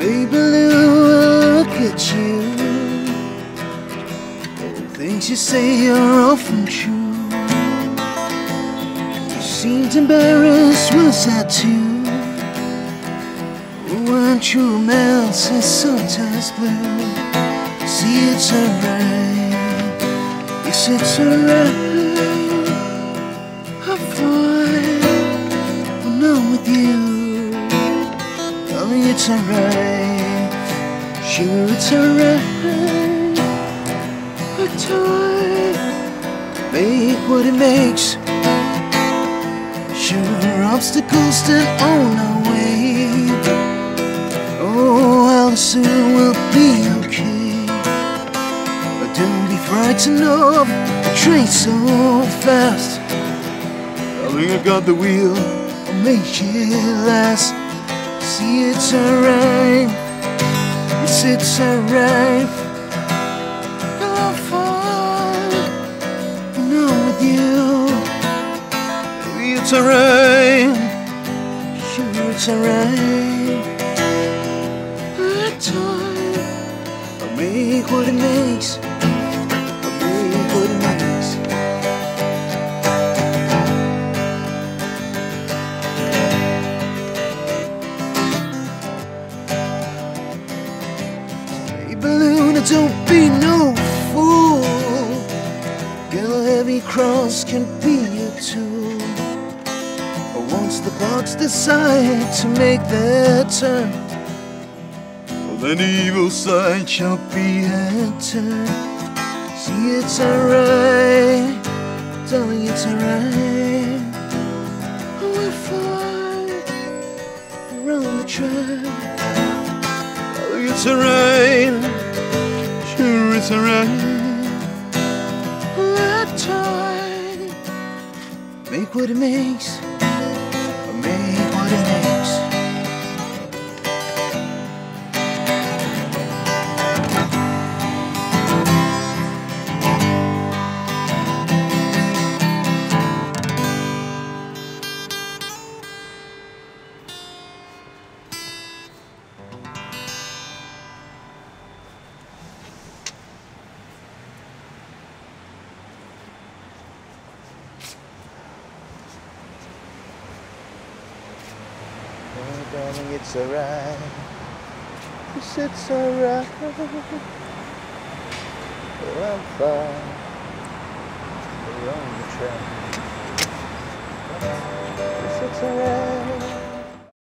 Baby, look at you. Things you say are often true. You seemed embarrassed, was sad too. When true romance is sometimes blue. See, it's alright. Yes, it's alright. It's alright. Sure, it's alright. But time make what it makes. Sure, obstacles stand on our way. Oh, well, soon we'll be okay. But don't be frightened of the train so fast. I think I got the wheel, I'll make it last. See, it's alright. Yes, it's alright. I'm fine when I'm with you. Baby, it's alright. Sure, it's alright. That time, I'll make what it makes. Balloon, don't be no fool. Girl, heavy cross can be a tool. But once the clocks decide to make their turn, well, then the evil side shall be entered. See, it's alright, darling, it's alright. Oh, We're fine around the track. Oh, it's alright, sure That time, make what it makes, Oh, darling, it's alright. Yes, it's alright. Oh, I'm fine. We're on the track. Yes, it's alright.